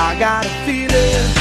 I got a feeling